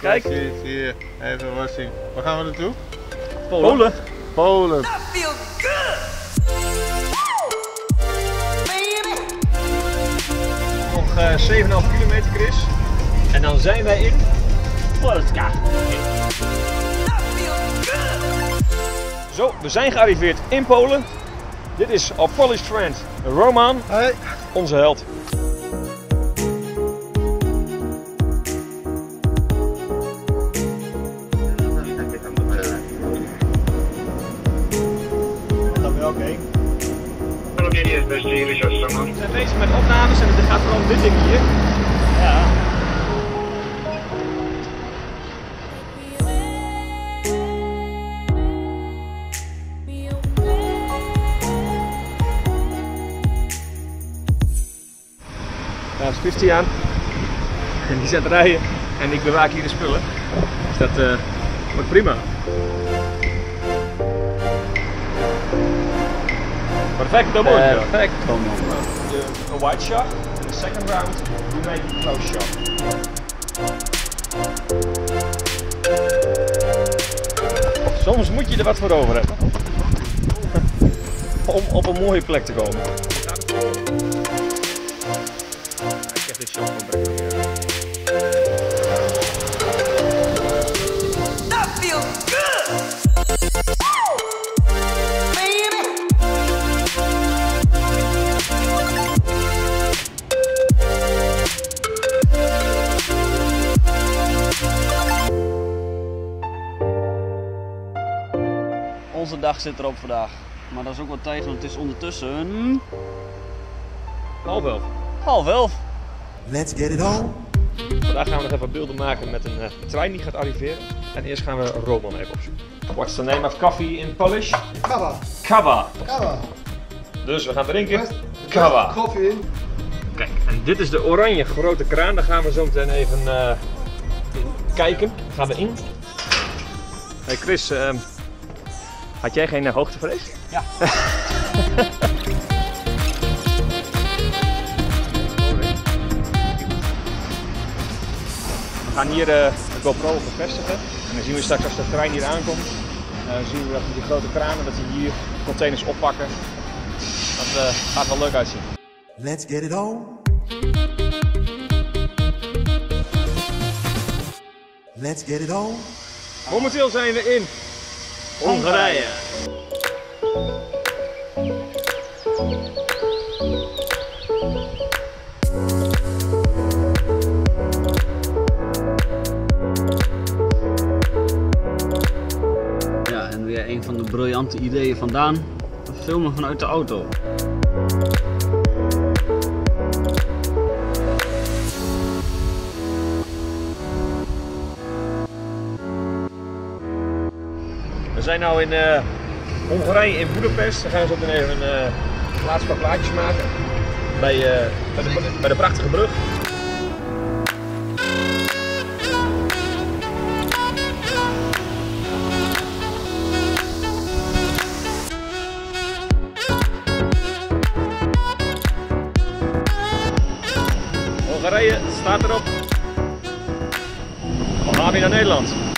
Kijk. Je. Even wat zien. Waar gaan we naartoe? Polen. Polen. Nog eh 7,5 kilometer, Chris. En dan zijn wij in Polska. Zo, we zijn gearriveerd in Polen. Dit is our Polish friend Roman, Hoi. onze held. We zijn bezig met opnames en het gaat vooral dit ding hier. Ja. Daar is 50 aan. En die zet rijden. En ik bewaak hier de spullen. Dus dat eh, wordt prima. Perfecto mooi. Perfecto man. a white shot. In the second round, you make a close shot. Soms moet je er wat voor over hebben. Om op een mooie plek te komen. Ik heb dit shot van Onze dag zit erop vandaag. Maar dat is ook wat tijd, want het is ondertussen Half elf. half elf. Let's get it on. Vandaag gaan we nog even beelden maken met een eh, trein die gaat arriveren. En eerst gaan we Roman even opzoeken. What's the name of coffee in Polish? Kawa. Kava. Kawa. Dus we gaan drinken. Kava. Koffie. Kijk, en dit is de oranje grote kraan. Daar gaan we zo meteen even eh, in kijken. Gaan we in. Hey Chris, ehm, had jij geen uh, hoogtevrees? Ja. We gaan hier eh, de GoPro bevestigen. En dan zien we straks als de trein hier aankomt. Dan zien we dat die grote kranen, dat die hier containers oppakken. Dat eh, gaat wel leuk uitzien. Let's get it on. Let's get it on. Momenteel zijn we in Hongarije. Ja, en weer een van de briljante ideeën vandaan. Filmen vanuit de auto. We zijn nu in eh, Hongarije, in Boedapest. Dan gaan we zo even een uh, laatste paar plaatjes maken. Bij, eh, bij, de, bij de prachtige brug. Hongarije staat erop. We gaan weer naar Nederland.